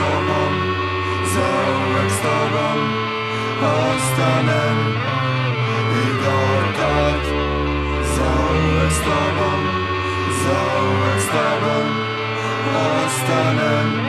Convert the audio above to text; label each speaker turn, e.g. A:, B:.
A: daran, zöldek daran, aztán igartát. Zöldek daran, zöldek daran, aztán